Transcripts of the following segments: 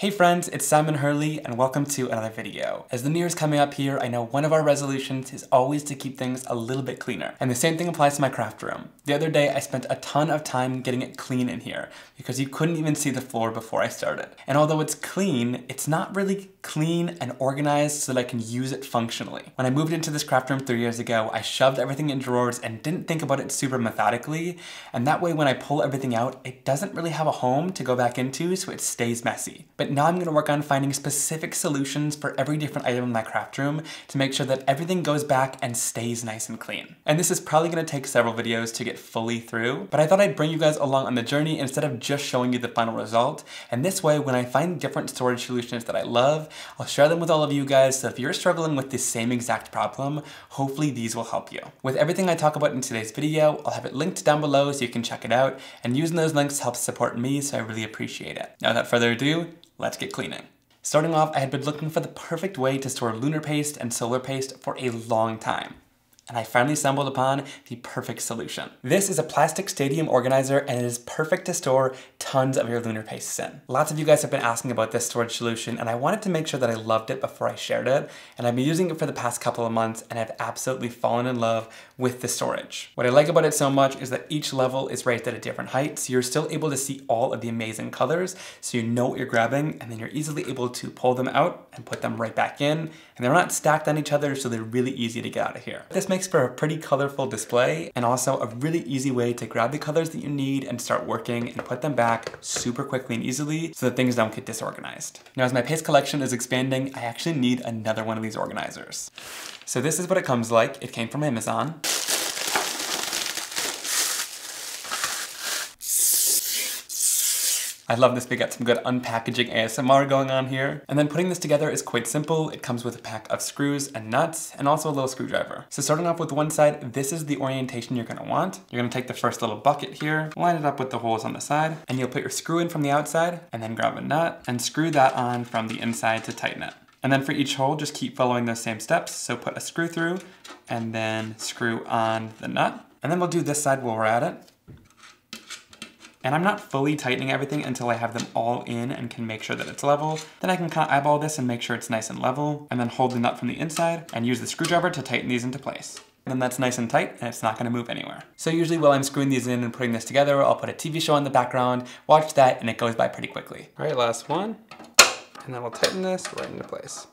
Hey friends, it's Simon Hurley and welcome to another video. As the new year's coming up here, I know one of our resolutions is always to keep things a little bit cleaner. And the same thing applies to my craft room. The other day, I spent a ton of time getting it clean in here because you couldn't even see the floor before I started. And although it's clean, it's not really clean and organized so that I can use it functionally. When I moved into this craft room three years ago, I shoved everything in drawers and didn't think about it super methodically. And that way, when I pull everything out, it doesn't really have a home to go back into so it stays messy. But but now I'm gonna work on finding specific solutions for every different item in my craft room to make sure that everything goes back and stays nice and clean. And this is probably gonna take several videos to get fully through, but I thought I'd bring you guys along on the journey instead of just showing you the final result. And this way, when I find different storage solutions that I love, I'll share them with all of you guys, so if you're struggling with the same exact problem, hopefully these will help you. With everything I talk about in today's video, I'll have it linked down below so you can check it out, and using those links helps support me, so I really appreciate it. Now without further ado, let's get cleaning. Starting off, I had been looking for the perfect way to store lunar paste and solar paste for a long time and I finally stumbled upon the perfect solution. This is a plastic stadium organizer and it is perfect to store tons of your lunar pastes in. Lots of you guys have been asking about this storage solution and I wanted to make sure that I loved it before I shared it and I've been using it for the past couple of months and I've absolutely fallen in love with the storage. What I like about it so much is that each level is raised at a different height so you're still able to see all of the amazing colors so you know what you're grabbing and then you're easily able to pull them out and put them right back in and they're not stacked on each other so they're really easy to get out of here. This makes makes for a pretty colorful display and also a really easy way to grab the colors that you need and start working and put them back super quickly and easily so that things don't get disorganized. Now as my paste collection is expanding, I actually need another one of these organizers. So this is what it comes like. It came from Amazon. I love this. We got some good unpackaging ASMR going on here. And then putting this together is quite simple. It comes with a pack of screws and nuts and also a little screwdriver. So starting off with one side, this is the orientation you're gonna want. You're gonna take the first little bucket here, line it up with the holes on the side, and you'll put your screw in from the outside and then grab a nut and screw that on from the inside to tighten it. And then for each hole, just keep following those same steps. So put a screw through and then screw on the nut. And then we'll do this side while we're at it. And I'm not fully tightening everything until I have them all in and can make sure that it's level. Then I can kind of eyeball this and make sure it's nice and level, and then hold the nut from the inside and use the screwdriver to tighten these into place. And then that's nice and tight and it's not gonna move anywhere. So usually while I'm screwing these in and putting this together, I'll put a TV show in the background, watch that, and it goes by pretty quickly. All right, last one. And then we'll tighten this right into place.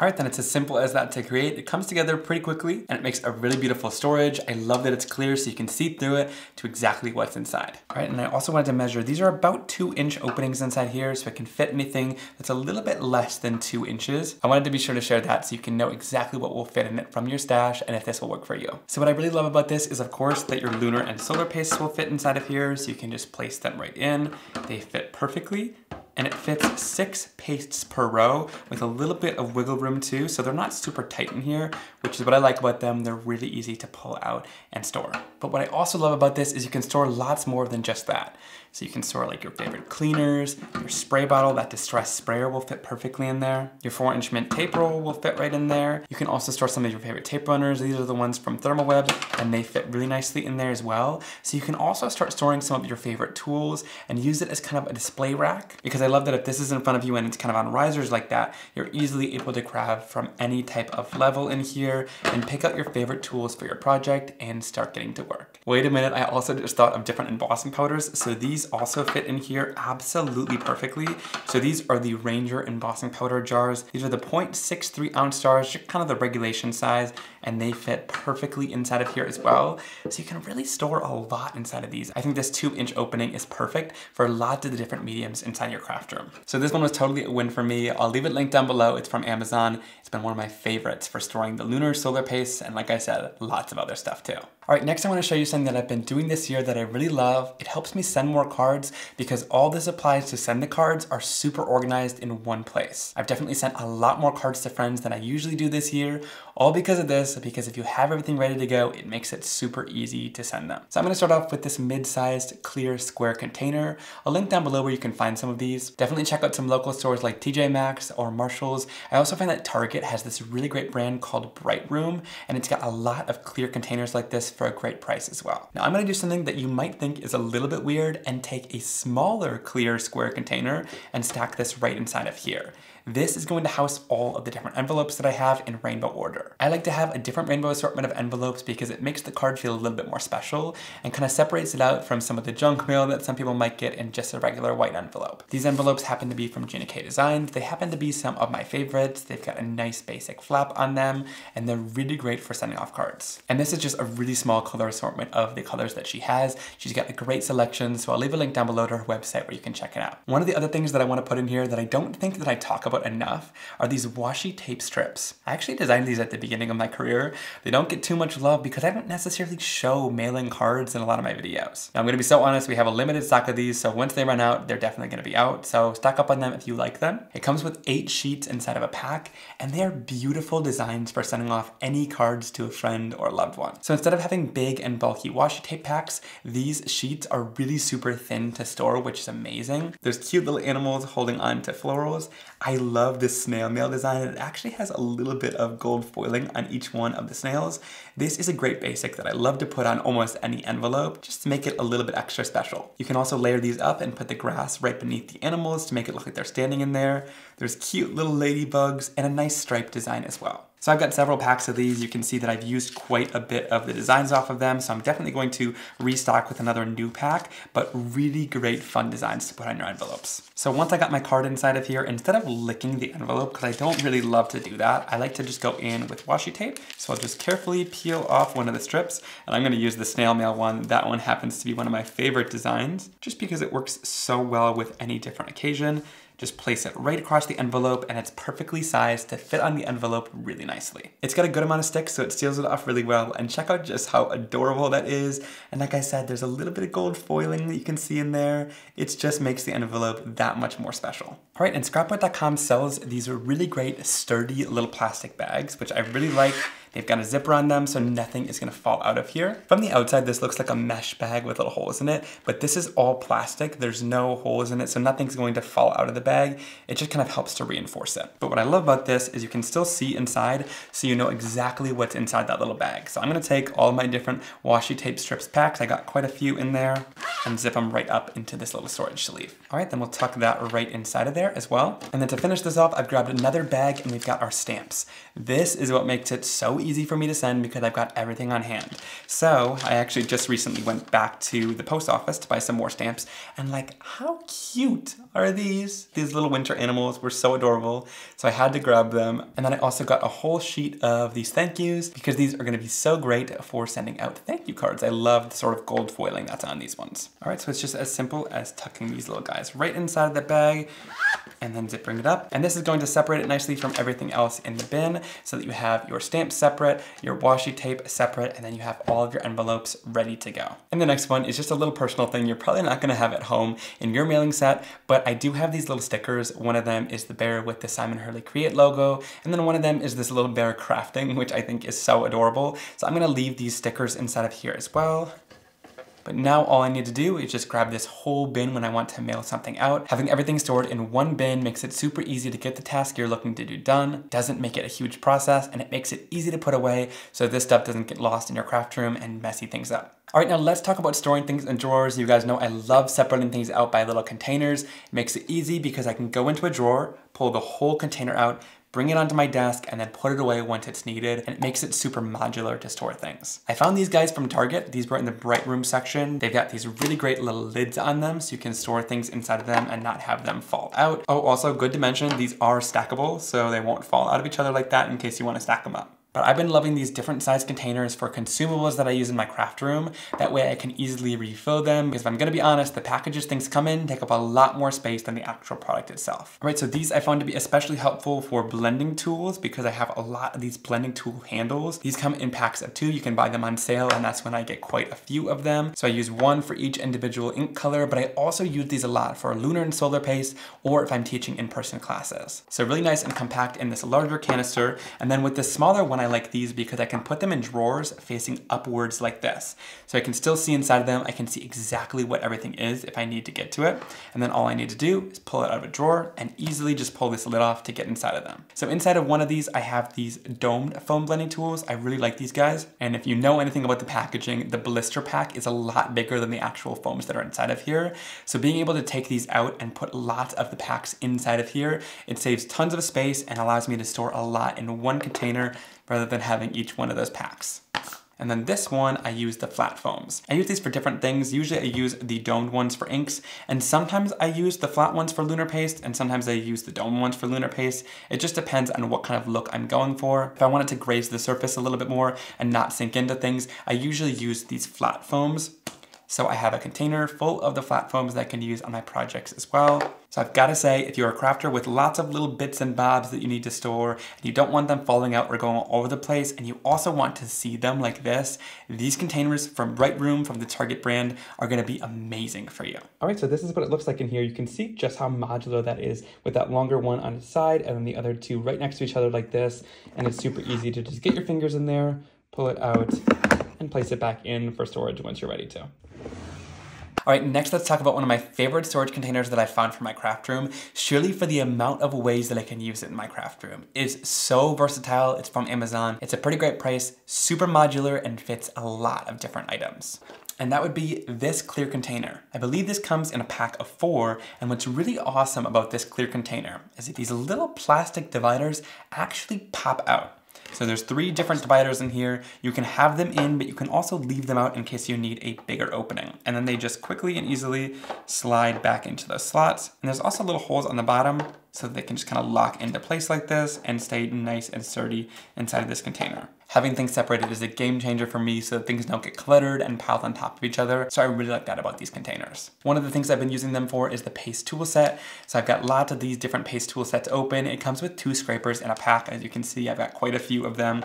All right, then it's as simple as that to create. It comes together pretty quickly and it makes a really beautiful storage. I love that it's clear so you can see through it to exactly what's inside. All right, and I also wanted to measure, these are about two inch openings inside here so it can fit anything that's a little bit less than two inches. I wanted to be sure to share that so you can know exactly what will fit in it from your stash and if this will work for you. So what I really love about this is of course that your lunar and solar pastes will fit inside of here so you can just place them right in. They fit perfectly and it fits six pastes per row with a little bit of wiggle room too, so they're not super tight in here, which is what I like about them. They're really easy to pull out and store. But what I also love about this is you can store lots more than just that. So you can store like your favorite cleaners, your spray bottle, that distress sprayer will fit perfectly in there. Your four inch mint tape roll will fit right in there. You can also store some of your favorite tape runners. These are the ones from Therm O Web and they fit really nicely in there as well. So you can also start storing some of your favorite tools and use it as kind of a display rack because I love that if this is in front of you and it's kind of on risers like that, you're easily able to grab from any type of level in here and pick out your favorite tools for your project and start getting to work. Wait a minute, I also just thought of different embossing powders. So these also fit in here absolutely perfectly. So these are the Ranger embossing powder jars. These are the 0.63 ounce jars, just kind of the regulation size, and they fit perfectly inside of here as well. So you can really store a lot inside of these. I think this two inch opening is perfect for lots of the different mediums inside your craft room. So this one was totally a win for me. I'll leave it linked down below. It's from Amazon. It's been one of my favorites for storing the lunar solar paste and like I said, lots of other stuff too. All right, next I wanna show you something that I've been doing this year that I really love. It helps me send more cards because all the supplies to send the cards are super organized in one place. I've definitely sent a lot more cards to friends than I usually do this year, all because of this, because if you have everything ready to go, it makes it super easy to send them. So I'm gonna start off with this mid-sized clear square container. I'll link down below where you can find some of these. Definitely check out some local stores like TJ Maxx or Marshalls. I also find that Target has this really great brand called Brightroom, and it's got a lot of clear containers like this for a great price as well. Now I'm gonna do something that you might think is a little bit weird and take a smaller clear square container and stack this right inside of here. This is going to house all of the different envelopes that I have in rainbow order. I like to have a different rainbow assortment of envelopes because it makes the card feel a little bit more special and kind of separates it out from some of the junk mail that some people might get in just a regular white envelope. These envelopes happen to be from Gina K Designs. They happen to be some of my favorites. They've got a nice basic flap on them and they're really great for sending off cards. And this is just a really small color assortment of the colors that she has. She's got a great selection, so I'll leave a link down below to her website where you can check it out. One of the other things that I want to put in here that I don't think that I talk about enough are these washi tape strips. I actually designed these at the beginning of my career. They don't get too much love because I don't necessarily show mailing cards in a lot of my videos. Now I'm gonna be so honest, we have a limited stock of these, so once they run out, they're definitely gonna be out, so stock up on them if you like them. It comes with eight sheets inside of a pack, and they are beautiful designs for sending off any cards to a friend or loved one. So instead of having big and bulky washi tape packs, these sheets are really super thin to store, which is amazing. There's cute little animals holding on to florals. I love this snail mail design. It actually has a little bit of gold foiling on each one of the snails. This is a great basic that I love to put on almost any envelope just to make it a little bit extra special. You can also layer these up and put the grass right beneath the animals to make it look like they're standing in there. There's cute little ladybugs and a nice stripe design as well. So I've got several packs of these. You can see that I've used quite a bit of the designs off of them, so I'm definitely going to restock with another new pack, but really great fun designs to put on your envelopes. So once I got my card inside of here, instead of licking the envelope, because I don't really love to do that, I like to just go in with washi tape. So I'll just carefully peel off one of the strips, and I'm gonna use the snail mail one. That one happens to be one of my favorite designs, just because it works so well with any different occasion. Just place it right across the envelope and it's perfectly sized to fit on the envelope really nicely. It's got a good amount of stick so it seals it off really well and check out just how adorable that is. And like I said, there's a little bit of gold foiling that you can see in there. It just makes the envelope that much more special. All right, and scrapbook.com sells these really great sturdy little plastic bags, which I really like. They've got a zipper on them so nothing is gonna fall out of here. From the outside, this looks like a mesh bag with little holes in it, but this is all plastic. There's no holes in it, so nothing's going to fall out of the bag. It just kind of helps to reinforce it. But what I love about this is you can still see inside, so you know exactly what's inside that little bag. So I'm gonna take all my different washi tape strips packs. I got quite a few in there and zip them right up into this little storage sleeve. All right, then we'll tuck that right inside of there as well. And then to finish this off, I've grabbed another bag and we've got our stamps. This is what makes it so easy for me to send because I've got everything on hand. So I actually just recently went back to the post office to buy some more stamps and like, how cute are these? These little winter animals were so adorable. So I had to grab them. And then I also got a whole sheet of these thank yous because these are gonna be so great for sending out thank you cards. I love the sort of gold foiling that's on these ones. All right, so it's just as simple as tucking these little guys right inside of the bag and then zipping it up. And this is going to separate it nicely from everything else in the bin so that you have your stamps separate, your washi tape separate, and then you have all of your envelopes ready to go. And the next one is just a little personal thing you're probably not gonna have at home in your mailing set, but I do have these little stickers. One of them is the bear with the Simon Hurley Create logo, and then one of them is this little bear crafting, which I think is so adorable. So I'm gonna leave these stickers inside of here as well. But now all I need to do is just grab this whole bin when I want to mail something out. Having everything stored in one bin makes it super easy to get the task you're looking to do done, doesn't make it a huge process, and it makes it easy to put away so this stuff doesn't get lost in your craft room and messy things up. All right, now let's talk about storing things in drawers. You guys know I love separating things out by little containers. It makes it easy because I can go into a drawer, pull the whole container out, bring it onto my desk, and then put it away once it's needed, and it makes it super modular to store things. I found these guys from Target. These were in the Brightroom section. They've got these really great little lids on them, so you can store things inside of them and not have them fall out. Oh, also good to mention, these are stackable, so they won't fall out of each other like that in case you want to stack them up. But I've been loving these different size containers for consumables that I use in my craft room. That way I can easily refill them because if I'm gonna be honest, the packages things come in take up a lot more space than the actual product itself. All right, so these I found to be especially helpful for blending tools because I have a lot of these blending tool handles. These come in packs of two. You can buy them on sale and that's when I get quite a few of them. So I use one for each individual ink color, but I also use these a lot for lunar and solar paste or if I'm teaching in-person classes. So really nice and compact in this larger canister. And then with this smaller one, I like these because I can put them in drawers facing upwards like this. So I can still see inside of them. I can see exactly what everything is if I need to get to it. And then all I need to do is pull it out of a drawer and easily just pull this lid off to get inside of them. So inside of one of these, I have these domed foam blending tools. I really like these guys. And if you know anything about the packaging, the blister pack is a lot bigger than the actual foams that are inside of here. So being able to take these out and put lots of the packs inside of here, it saves tons of space and allows me to store a lot in one container rather than having each one of those packs. And then this one, I use the flat foams. I use these for different things. Usually I use the domed ones for inks, and sometimes I use the flat ones for lunar paste, and sometimes I use the domed ones for lunar paste. It just depends on what kind of look I'm going for. If I want it to graze the surface a little bit more and not sink into things, I usually use these flat foams. So I have a container full of the flat foams that I can use on my projects as well. So I've gotta say, if you're a crafter with lots of little bits and bobs that you need to store, and you don't want them falling out or going all over the place, and you also want to see them like this, these containers from Brightroom, from the Target brand, are gonna be amazing for you. All right, so this is what it looks like in here. You can see just how modular that is with that longer one on its side, and then the other two right next to each other like this, and it's super easy to just get your fingers in there, pull it out, and place it back in for storage once you're ready to. All right, next let's talk about one of my favorite storage containers that I found for my craft room, surely for the amount of ways that I can use it in my craft room. It's so versatile, it's from Amazon, it's a pretty great price, super modular, and fits a lot of different items and that would be this clear container. I believe this comes in a pack of four, and what's really awesome about this clear container is that these little plastic dividers actually pop out. So there's three different dividers in here. You can have them in, but you can also leave them out in case you need a bigger opening. And then they just quickly and easily slide back into those slots. And there's also little holes on the bottom so they can just kind of lock into place like this and stay nice and sturdy inside of this container. Having things separated is a game changer for me so that things don't get cluttered and piled on top of each other. So I really like that about these containers. One of the things I've been using them for is the paste tool set. So I've got lots of these different paste tool sets open. It comes with two scrapers in a pack. As you can see, I've got quite a few of them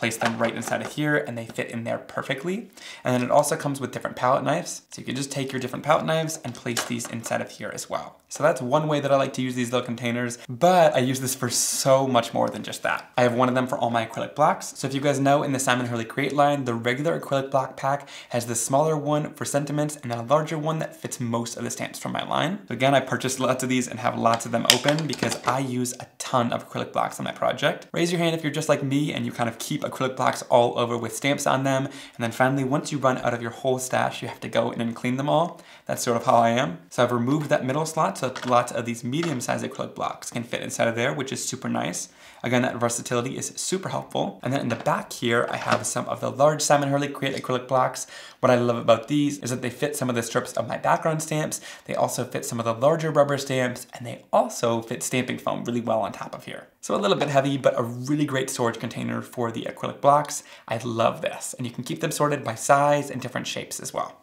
place them right inside of here and they fit in there perfectly. And then it also comes with different palette knives. So you can just take your different palette knives and place these inside of here as well. So that's one way that I like to use these little containers, but I use this for so much more than just that. I have one of them for all my acrylic blocks. So if you guys know in the Simon Hurley Create line, the regular acrylic block pack has the smaller one for sentiments and then a larger one that fits most of the stamps from my line. So again, I purchased lots of these and have lots of them open because I use a ton of acrylic blocks on my project. Raise your hand if you're just like me and you kind of keep acrylic blocks all over with stamps on them. And then finally, once you run out of your whole stash, you have to go in and clean them all. That's sort of how I am. So I've removed that middle slot so lots of these medium-sized acrylic blocks can fit inside of there, which is super nice. Again, that versatility is super helpful. And then in the back here, I have some of the large Simon Hurley Create acrylic blocks. What I love about these is that they fit some of the strips of my background stamps. They also fit some of the larger rubber stamps, and they also fit stamping foam really well on top of here. So a little bit heavy, but a really great storage container for the acrylic blocks. I love this. And you can keep them sorted by size and different shapes as well.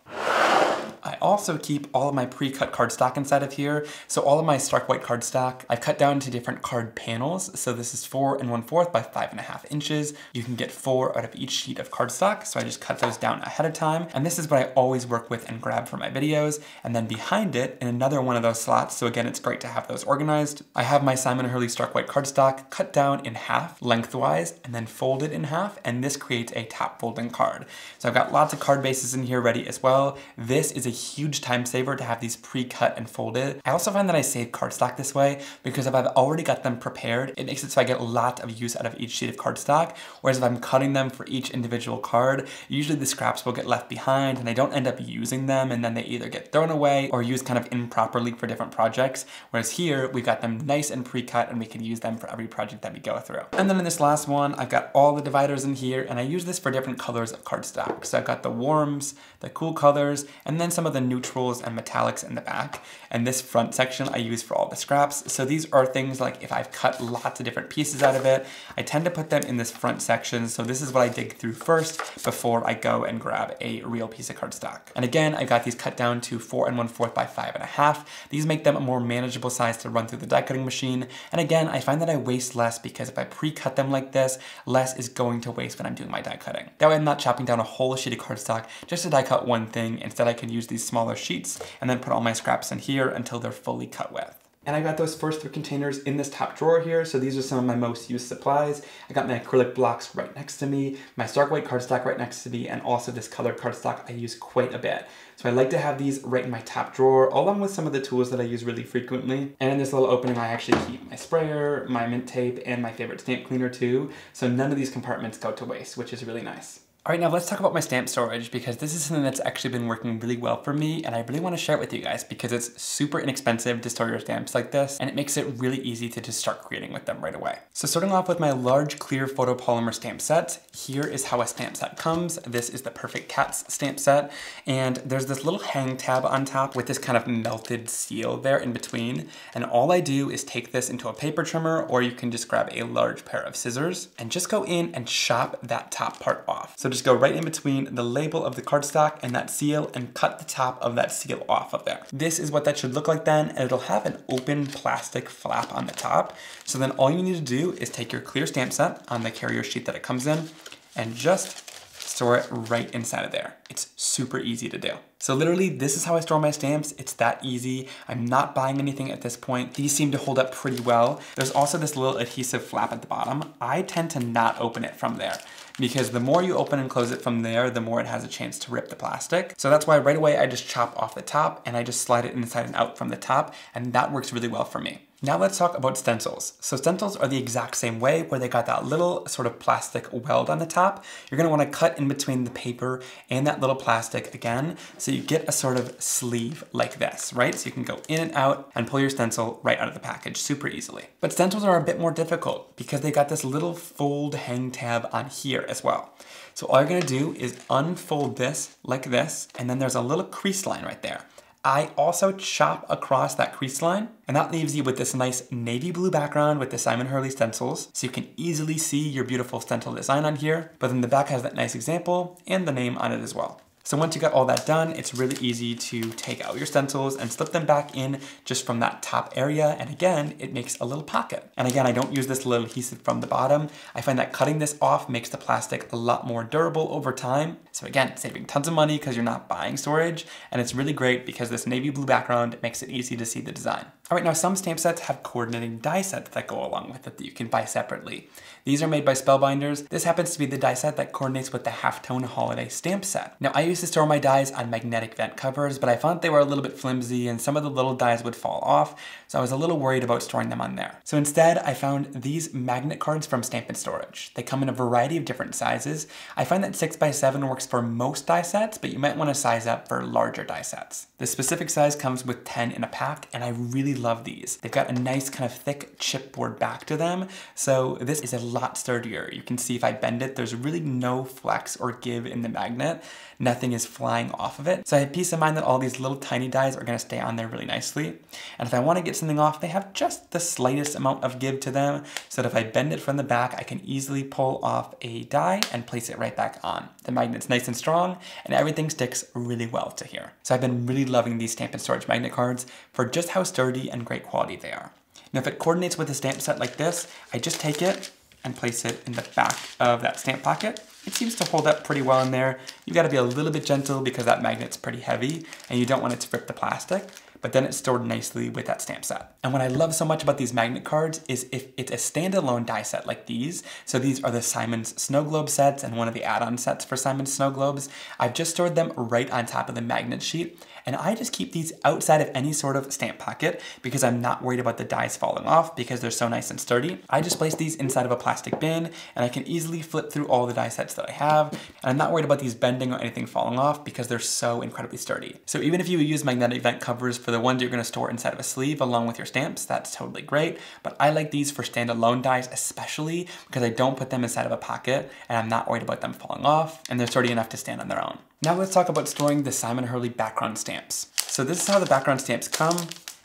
I also keep all of my pre-cut cardstock inside of here. So all of my stark white cardstock, I've cut down to different card panels. So this is four and one fourth by five and a half inches. You can get four out of each sheet of cardstock. So I just cut those down ahead of time. And this is what I always work with and grab for my videos. And then behind it, in another one of those slots, so again, it's great to have those organized. I have my Simon Hurley stark white cardstock cut down in half lengthwise and then folded in half. And this creates a top folding card. So I've got lots of card bases in here ready as well. This is a huge time saver to have these pre-cut and folded. I also find that I save cardstock this way because if I've already got them prepared, it makes it so I get a lot of use out of each sheet of cardstock. Whereas if I'm cutting them for each individual card, usually the scraps will get left behind and I don't end up using them and then they either get thrown away or used kind of improperly for different projects. Whereas here, we've got them nice and pre-cut and we can use them for every project that we go through. And then in this last one, I've got all the dividers in here and I use this for different colors of cardstock. So I've got the warms, the cool colors, and then some of the neutrals and metallics in the back. And this front section I use for all the scraps. So these are things like if I've cut lots of different pieces out of it, I tend to put them in this front section. So this is what I dig through first before I go and grab a real piece of cardstock. And again, I got these cut down to four and one fourth by five and a half. These make them a more manageable size to run through the die cutting machine. And again, I find that I waste less because if I pre-cut them like this, less is going to waste when I'm doing my die cutting. That way I'm not chopping down a whole sheet of cardstock just to die cut one thing. Instead, I can use these smaller sheets and then put all my scraps in here until they're fully cut with. And I got those first three containers in this top drawer here. So these are some of my most used supplies. I got my acrylic blocks right next to me, my stark white cardstock right next to me, and also this colored cardstock I use quite a bit. So I like to have these right in my top drawer, along with some of the tools that I use really frequently. And in this little opening, I actually keep my sprayer, my mint tape, and my favorite stamp cleaner too. So none of these compartments go to waste, which is really nice. All right, now let's talk about my stamp storage because this is something that's actually been working really well for me and I really wanna share it with you guys because it's super inexpensive to store your stamps like this and it makes it really easy to just start creating with them right away. So starting off with my large clear photopolymer stamp set, here is how a stamp set comes. This is the Perfect Cats stamp set and there's this little hang tab on top with this kind of melted seal there in between and all I do is take this into a paper trimmer or you can just grab a large pair of scissors and just go in and chop that top part off. So just go right in between the label of the cardstock and that seal and cut the top of that seal off of there. This is what that should look like then, and it'll have an open plastic flap on the top. So then all you need to do is take your clear stamp set on the carrier sheet that it comes in and just store it right inside of there. It's super easy to do. So literally, this is how I store my stamps. It's that easy. I'm not buying anything at this point. These seem to hold up pretty well. There's also this little adhesive flap at the bottom. I tend to not open it from there because the more you open and close it from there, the more it has a chance to rip the plastic. So that's why right away I just chop off the top and I just slide it inside and out from the top and that works really well for me. Now let's talk about stencils. So stencils are the exact same way where they got that little sort of plastic weld on the top. You're gonna wanna cut in between the paper and that little plastic again, so you get a sort of sleeve like this, right? So you can go in and out and pull your stencil right out of the package super easily. But stencils are a bit more difficult because they got this little fold hang tab on here as well. So all you're gonna do is unfold this like this, and then there's a little crease line right there. I also chop across that crease line and that leaves you with this nice navy blue background with the Simon Hurley stencils. So you can easily see your beautiful stencil design on here, but then the back has that nice example and the name on it as well. So once you got all that done, it's really easy to take out your stencils and slip them back in just from that top area. And again, it makes a little pocket. And again, I don't use this little adhesive from the bottom. I find that cutting this off makes the plastic a lot more durable over time. So again, saving tons of money because you're not buying storage. And it's really great because this navy blue background makes it easy to see the design. All right, now some stamp sets have coordinating die sets that go along with it that you can buy separately. These are made by Spellbinders. This happens to be the die set that coordinates with the Halftone Holiday stamp set. Now I used to store my dies on magnetic vent covers, but I found they were a little bit flimsy and some of the little dies would fall off, so I was a little worried about storing them on there. So instead, I found these magnet cards from Stamp-n-Storage. They come in a variety of different sizes. I find that 6x7 works for most die sets, but you might want to size up for larger die sets. The specific size comes with 10 in a pack, and I really love these. They've got a nice kind of thick chipboard back to them, so this is a lot sturdier. You can see if I bend it, there's really no flex or give in the magnet. Nothing is flying off of it. So I have peace of mind that all these little tiny dies are gonna stay on there really nicely. And if I wanna get something off, they have just the slightest amount of give to them, so that if I bend it from the back, I can easily pull off a die and place it right back on. The magnet's nice and strong, and everything sticks really well to here. So I've been really loving these Stamp-n-Storage magnet cards for just how sturdy and great quality they are. Now if it coordinates with a stamp set like this, I just take it and place it in the back of that stamp pocket. It seems to hold up pretty well in there. You've got to be a little bit gentle because that magnet's pretty heavy and you don't want it to rip the plastic but then it's stored nicely with that stamp set. And what I love so much about these magnet cards is if it's a standalone die set like these, so these are the Simon's Snow Globe sets and one of the add-on sets for Simon's Snow Globes, I've just stored them right on top of the magnet sheet and I just keep these outside of any sort of stamp pocket because I'm not worried about the dies falling off because they're so nice and sturdy. I just place these inside of a plastic bin and I can easily flip through all the die sets that I have. And I'm not worried about these bending or anything falling off because they're so incredibly sturdy. So even if you use magnetic vent covers for the ones you're gonna store inside of a sleeve along with your stamps, that's totally great. But I like these for standalone dies, especially because I don't put them inside of a pocket and I'm not worried about them falling off and they're sturdy enough to stand on their own. Now let's talk about storing the Simon Hurley background stamps. So this is how the background stamps come.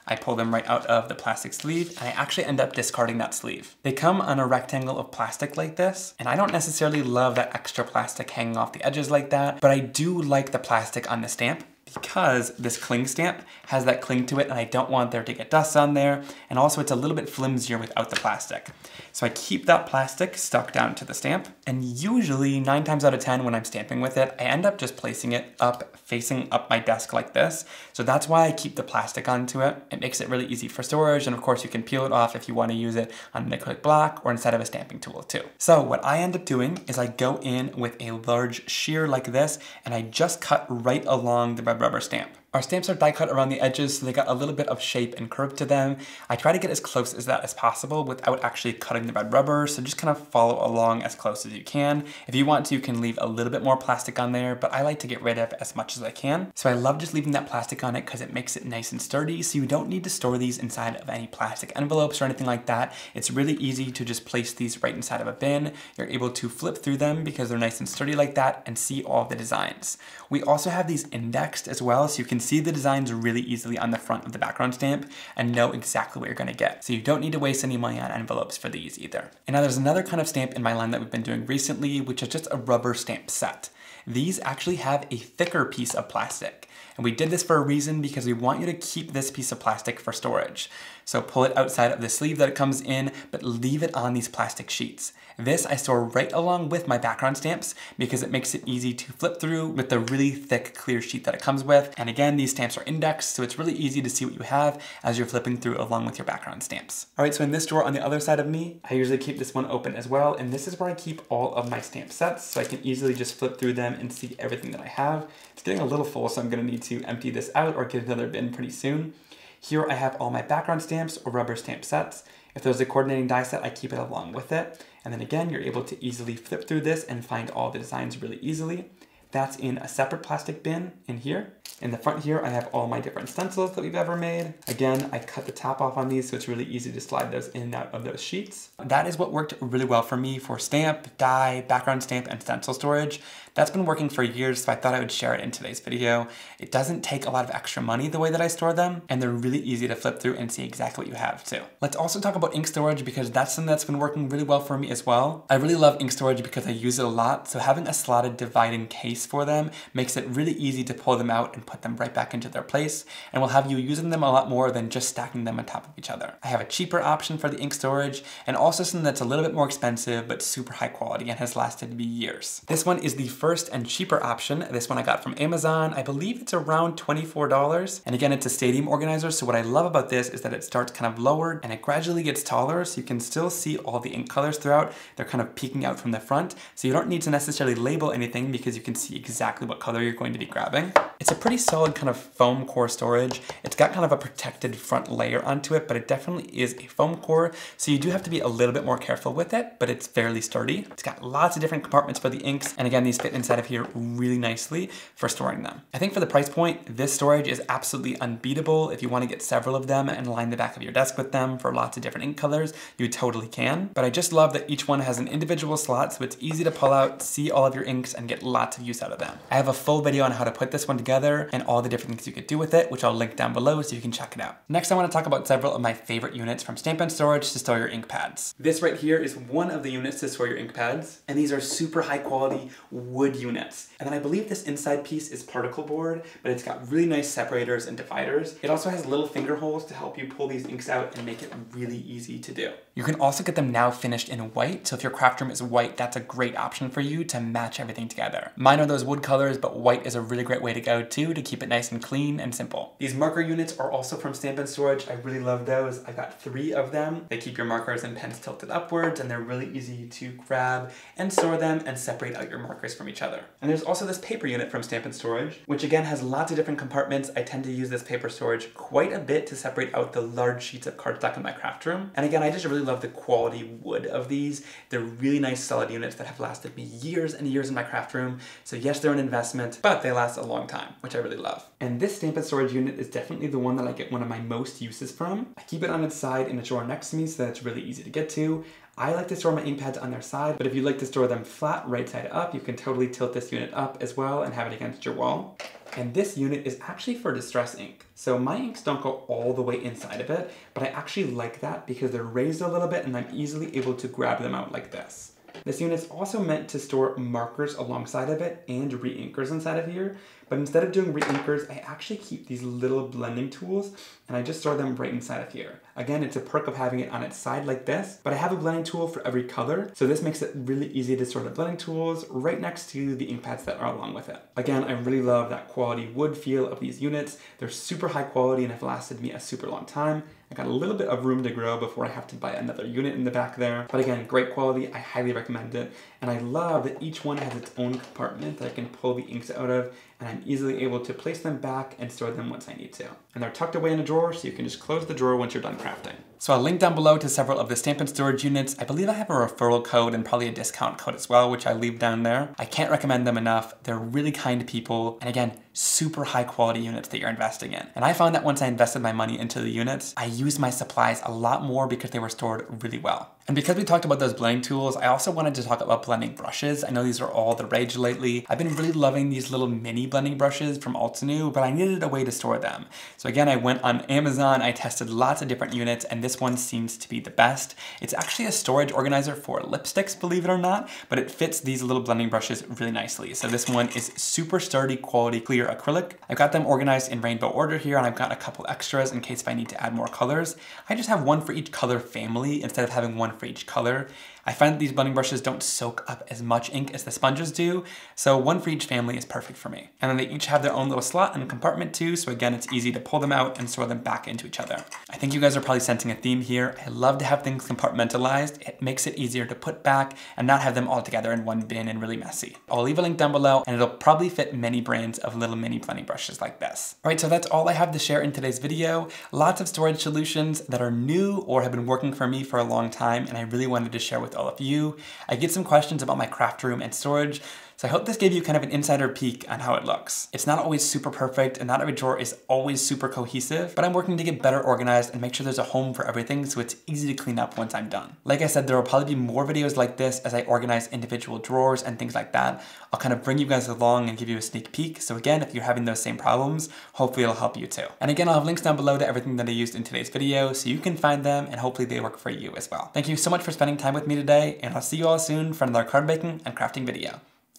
I pull them right out of the plastic sleeve and I actually end up discarding that sleeve. They come on a rectangle of plastic like this and I don't necessarily love that extra plastic hanging off the edges like that, but I do like the plastic on the stamp because this cling stamp has that cling to it and I don't want there to get dust on there. And also it's a little bit flimsier without the plastic. So I keep that plastic stuck down to the stamp. And usually nine times out of 10 when I'm stamping with it, I end up just placing it up, facing up my desk like this. So that's why I keep the plastic onto it. It makes it really easy for storage. And of course you can peel it off if you want to use it on an acrylic block or instead of a stamping tool too. So what I end up doing is I go in with a large shear like this and I just cut right along the red rubber stamp. Our stamps are die cut around the edges so they got a little bit of shape and curve to them. I try to get as close as that as possible without actually cutting the red rubber, so just kind of follow along as close as you can. If you want to, you can leave a little bit more plastic on there, but I like to get rid of as much as I can. So I love just leaving that plastic on it because it makes it nice and sturdy, so you don't need to store these inside of any plastic envelopes or anything like that. It's really easy to just place these right inside of a bin. You're able to flip through them because they're nice and sturdy like that and see all the designs. We also have these indexed as well, so you can see the designs really easily on the front of the background stamp and know exactly what you're gonna get. So you don't need to waste any money on envelopes for these either. And now there's another kind of stamp in my line that we've been doing recently, which is just a rubber stamp set. These actually have a thicker piece of plastic. And we did this for a reason because we want you to keep this piece of plastic for storage. So pull it outside of the sleeve that it comes in, but leave it on these plastic sheets. This I store right along with my background stamps because it makes it easy to flip through with the really thick clear sheet that it comes with. And again, these stamps are indexed, so it's really easy to see what you have as you're flipping through along with your background stamps. All right, so in this drawer on the other side of me, I usually keep this one open as well. And this is where I keep all of my stamp sets, so I can easily just flip through them and see everything that I have. It's getting a little full, so I'm gonna need to empty this out or get another bin pretty soon. Here I have all my background stamps or rubber stamp sets. If there's a coordinating die set, I keep it along with it. And then again, you're able to easily flip through this and find all the designs really easily. That's in a separate plastic bin in here. In the front here, I have all my different stencils that we've ever made. Again, I cut the top off on these, so it's really easy to slide those in and out of those sheets. That is what worked really well for me for stamp, die, background stamp, and stencil storage. That's been working for years, so I thought I would share it in today's video. It doesn't take a lot of extra money the way that I store them, and they're really easy to flip through and see exactly what you have too. Let's also talk about ink storage because that's something that's been working really well for me as well. I really love ink storage because I use it a lot, so having a slotted dividing case for them makes it really easy to pull them out and put them right back into their place, and we'll have you using them a lot more than just stacking them on top of each other. I have a cheaper option for the ink storage, and also something that's a little bit more expensive, but super high quality and has lasted me years. This one is the first and cheaper option. This one I got from Amazon. I believe it's around $24. And again, it's a stadium organizer. So what I love about this is that it starts kind of lower and it gradually gets taller. So you can still see all the ink colors throughout. They're kind of peeking out from the front. So you don't need to necessarily label anything because you can see exactly what color you're going to be grabbing. It's a pretty solid kind of foam core storage. It's got kind of a protected front layer onto it, but it definitely is a foam core. So you do have to be a little bit more careful with it, but it's fairly sturdy. It's got lots of different compartments for the inks. And again, these fit inside of here really nicely for storing them. I think for the price point, this storage is absolutely unbeatable. If you want to get several of them and line the back of your desk with them for lots of different ink colors, you totally can. But I just love that each one has an individual slot so it's easy to pull out, see all of your inks, and get lots of use out of them. I have a full video on how to put this one together and all the different things you could do with it, which I'll link down below so you can check it out. Next, I want to talk about several of my favorite units from Stamp-n-Storage to store your ink pads. This right here is one of the units to store your ink pads, and these are super high quality wood units. And then I believe this inside piece is particle board, but it's got really nice separators and dividers. It also has little finger holes to help you pull these inks out and make it really easy to do. You can also get them now finished in white, so if your craft room is white, that's a great option for you to match everything together. Mine are those wood colors, but white is a really great way to go too to keep it nice and clean and simple. These marker units are also from Stamp-n-Storage. I really love those. I got three of them. They keep your markers and pens tilted upwards, and they're really easy to grab and store them and separate out your markers from each other. And there's also this paper unit from Stamp-n-Storage, which again has lots of different compartments. I tend to use this paper storage quite a bit to separate out the large sheets of cardstock in my craft room. And again, I just really love the quality wood of these. They're really nice solid units that have lasted me years and years in my craft room. So yes, they're an investment, but they last a long time, which I really love. And this Stamp-n-Storage unit is definitely the one that I get one of my most uses from. I keep it on its side in a drawer next to me so that it's really easy to get to. I like to store my ink pads on their side, but if you like to store them flat, right side up, you can totally tilt this unit up as well and have it against your wall. And this unit is actually for distress ink. So my inks don't go all the way inside of it, but I actually like that because they're raised a little bit and I'm easily able to grab them out like this. This unit is also meant to store markers alongside of it and re-inkers inside of here, but instead of doing reinkers, I actually keep these little blending tools and I just store them right inside of here. Again, it's a perk of having it on its side like this, but I have a blending tool for every color, so this makes it really easy to store the blending tools right next to the ink pads that are along with it. Again, I really love that quality wood feel of these units. They're super high quality and have lasted me a super long time. I got a little bit of room to grow before I have to buy another unit in the back there. But again, great quality, I highly recommend it. And I love that each one has its own compartment that I can pull the inks out of and I'm easily able to place them back and store them once I need to. And they're tucked away in a drawer so you can just close the drawer once you're done crafting. So I'll link down below to several of the Stamp-n-Storage units. I believe I have a referral code and probably a discount code as well, which I leave down there. I can't recommend them enough. They're really kind people. And again, super high quality units that you're investing in. And I found that once I invested my money into the units, I used my supplies a lot more because they were stored really well. And because we talked about those blending tools, I also wanted to talk about blending brushes. I know these are all the rage lately. I've been really loving these little mini blending brushes from Altenew, but I needed a way to store them. So again, I went on Amazon, I tested lots of different units, and this one seems to be the best. It's actually a storage organizer for lipsticks, believe it or not, but it fits these little blending brushes really nicely. So this one is super sturdy, quality, clear acrylic. I've got them organized in rainbow order here, and I've got a couple extras in case if I need to add more colors. I just have one for each color family instead of having one for each color. I find that these blending brushes don't soak up as much ink as the sponges do, so one for each family is perfect for me. And then they each have their own little slot and compartment too, so again, it's easy to pull them out and store them back into each other. I think you guys are probably sensing a theme here. I love to have things compartmentalized. It makes it easier to put back and not have them all together in one bin and really messy. I'll leave a link down below and it'll probably fit many brands of little mini blending brushes like this. All right, so that's all I have to share in today's video. Lots of storage solutions that are new or have been working for me for a long time and I really wanted to share with all of you. I get some questions about my craft room and storage, so I hope this gave you kind of an insider peek on how it looks. It's not always super perfect and not every drawer is always super cohesive, but I'm working to get better organized and make sure there's a home for everything so it's easy to clean up once I'm done. Like I said, there will probably be more videos like this as I organize individual drawers and things like that. I'll kind of bring you guys along and give you a sneak peek. So again, if you're having those same problems, hopefully it'll help you too. And again, I'll have links down below to everything that I used in today's video so you can find them and hopefully they work for you as well. Thank you so much for spending time with me today and I'll see you all soon for another card making and crafting video.